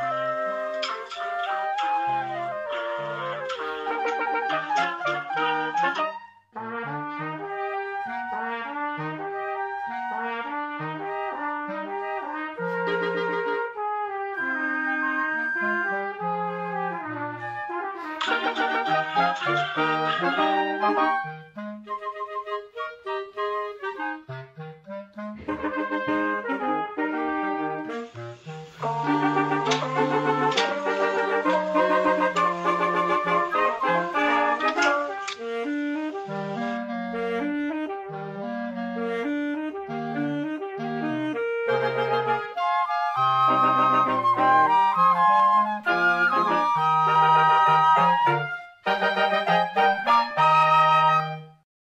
Bye.